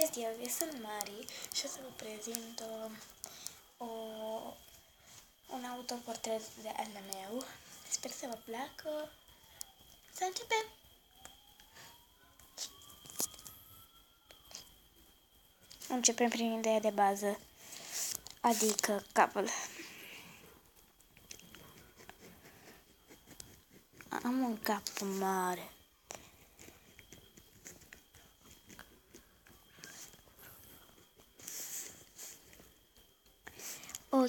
Eu, eu sunt Mari și o să vă prezint o, o, un autoportret de al meu. Sper să vă placă. Să începem! Începem prin ideea de bază, adică capul. Am un cap mare. O,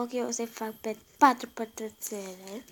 ok, o să fac pe patru pătrățele.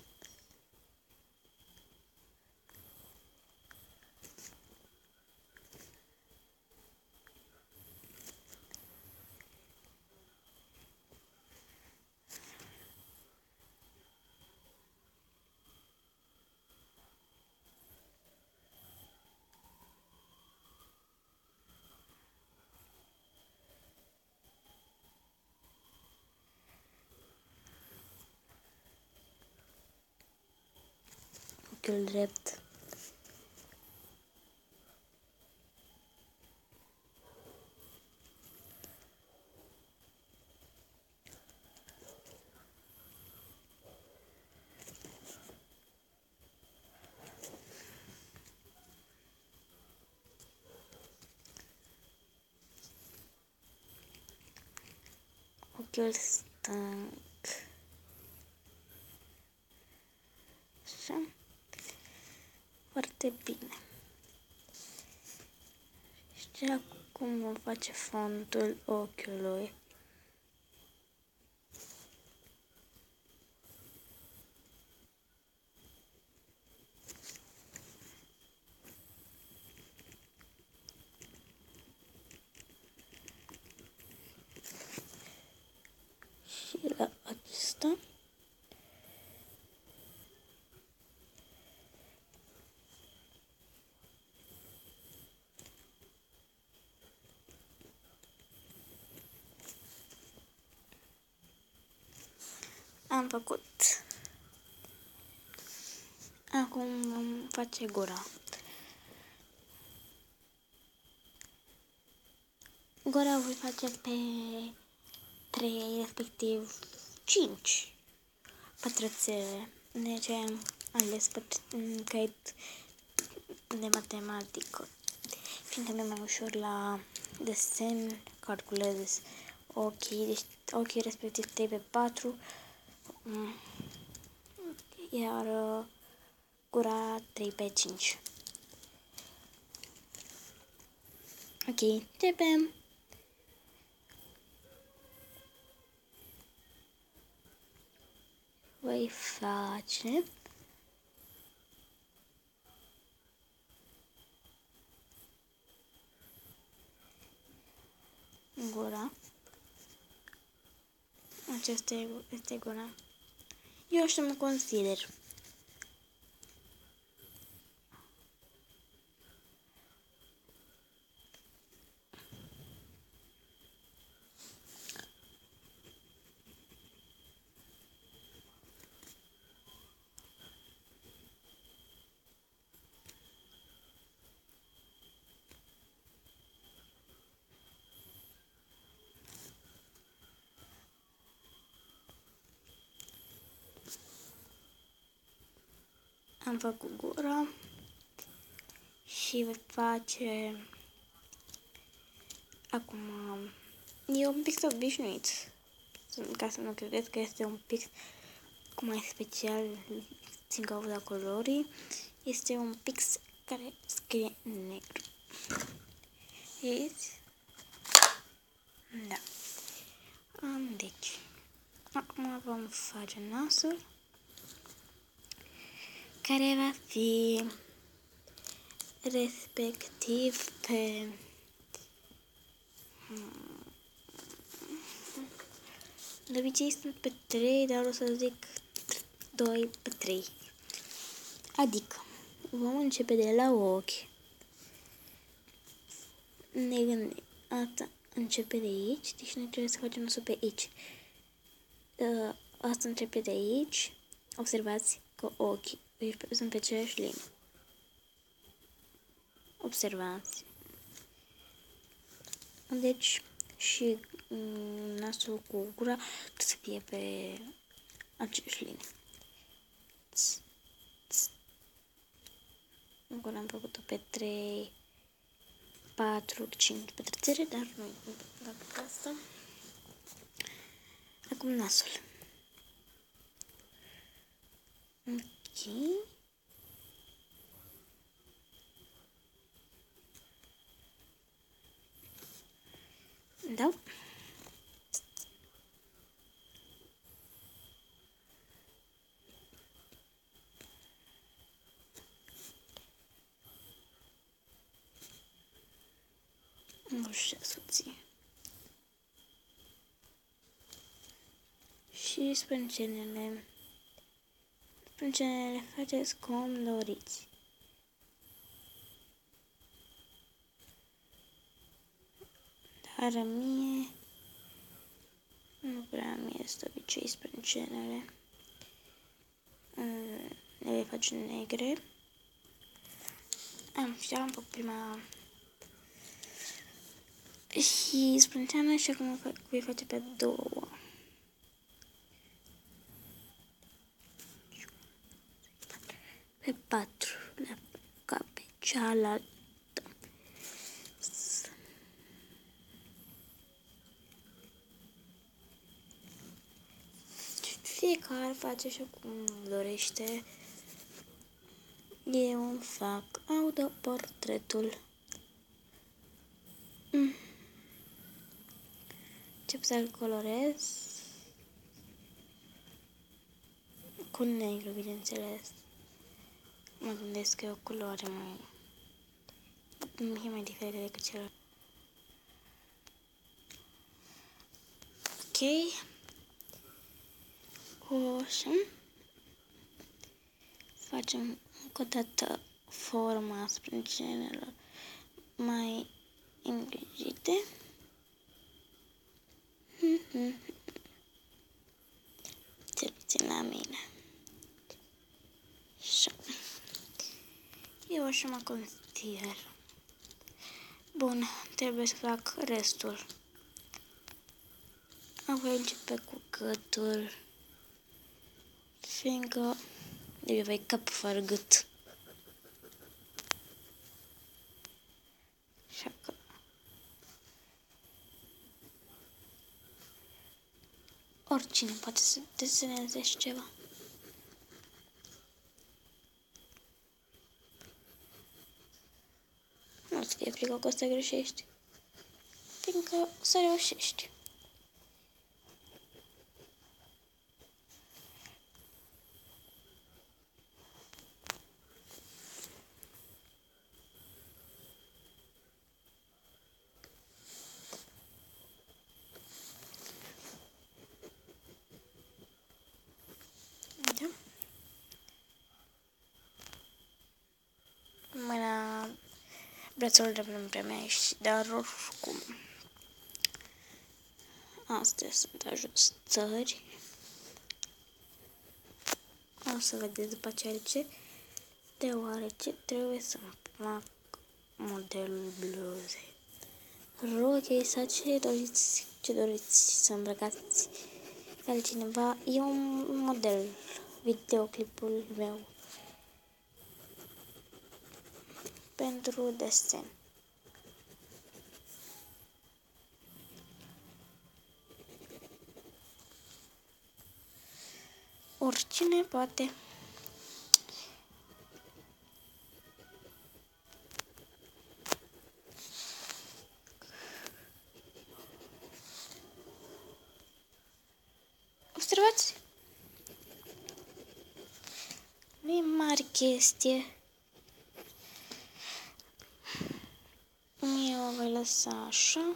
Gülrept. Gülstan Foarte bine. Și acum vom face fondul ochiului. Și la acesta Am făcut. Acum vom face gura. Gura voi face pe 3, respectiv 5 pătrățele. Deci am ales în caiet de matematică. Fiindcă mi mai ușor la desen, calculez ochii, deci ochii respectiv 3 pe 4 Mm. Iar uh, gura 3 pe 5. Ok, începem. Voi face gura. Aceasta este gura. Eu așa mă Am făcut gura și voi face acum e un pix obișnuit ca să nu credeți că este un pix cu mai special din cauza colorii este un pix care scrie negru Vedeți? Da. Deci, acum vom face nasul care va fi respectiv pe de obicei sunt pe 3, dar o să zic 2 pe 3. Adică vom începe de la ochi. Ne gândim. Asta începe de aici, deci ne trebuie să facem nasul pe aici. Ă, asta începe de aici. Observați că ochii sunt pe aceeași linie. Observați. Deci și mm, nasul cu gura trebuie să fie pe aceeași linie. Gura am făcut-o pe 3, 4, 5 pătrățele, dar nu e asta. Acum nasul. Ok. Da. Nu știu soție. Și sprâncenele. Sprâncenele faceți cum doriți. Dar mie nu prea mi este obicei sprâncenele. Le voi face negre. Am, și am făcut prima și sprânceana și acum voi face pe două. Pe patru, la ca pe cealaltă. Fiecare face și cum dorește. Eu îmi fac autoportretul. Mm. Încep să-l colorez cu negru, bineînțeles. Mă gândesc că e o culoare mai... e mai diferită decât celălalt. Ok. Așa. Facem încă o dată forma sprâncenelor mai îngrijite. Cel puțin la mine. Așa. Eu așa mă consider. Bun, trebuie să fac restul. Apoi începe cu gâtul. Fiindcă eu voi cap fără gât. Oricine poate să deseneze ceva. Nu-ți fie frică că o să greșești. Fiindcă o să reușești. Brațul de prea mea și dar oricum. Astea sunt ajustări. O să vedeți după aceea ce, deoarece trebuie să fac modelul bluzei. Rochei sau ce doriți, ce doriți să îmbrăcați altcineva. E un model, videoclipul meu pentru desen. Oricine poate. Observați? Nu e mare chestie. Eu